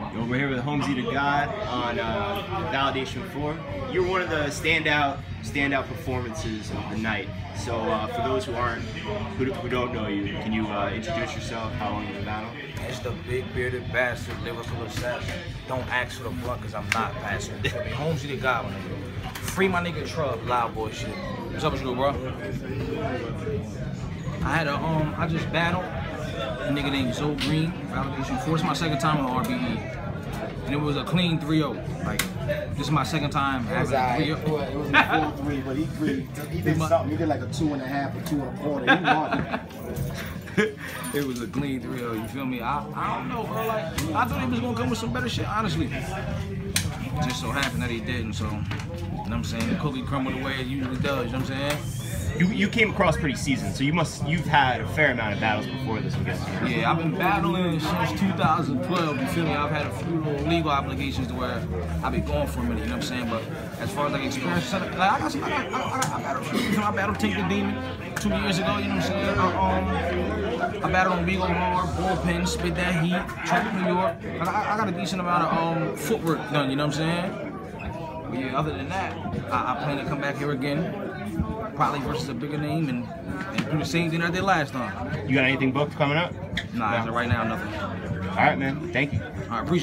Over here with Homzie Da God on uh, Validation 4. You're one of the standout standout performances of the night. So uh, for those who aren't, who, who don't know you, can you uh, introduce yourself? How long you been battle? It's the big bearded bastard, lyrical assassin. Don't ask for the blunt because I'm not passing. You feel me? Homzie the God, my nigga. Free my nigga Trub, loud boy shit. What's up with you, bro? I had a um, I just battled a nigga named Zoe Green, Validation 4. It's my second time on RBE. And it was a clean 3-0. Like, this is my second time It was having a alright. 3-0. It was it was a full three, but he three. He did something. He did like a two and a half or two and a quarter. He won. it was a clean 3-0. you feel me? I, I don't know, bro. Like, I thought he was gonna come with some better shit, honestly. Just so happened that he didn't, so, you know what I'm saying? The cookie crumbled the way it usually does, you know what I'm saying? You you came across pretty seasoned, so you must you've had a fair amount of battles before this, I'm guessing. Yeah, I've been battling since 2012, you feel me? I've had a few little legal obligations to where I've been going for a minute, you know what I'm saying? But as far as like experience, like, I got some, I got, I got, I battled, you know, I battled Tink the Demon two years ago, you know what I'm saying? I, um, I battled on Beagle Hard, Bullpen, Spit That Heat, Trap New York. I, got- I got a decent amount of um, footwork done, you know what I'm saying? But yeah, other than that, I, I plan to come back here again, probably versus a bigger name and, and do the same thing I did last time. You got anything booked coming up? Nah, of right now, nothing. All right, man. Thank you. Right, appreciate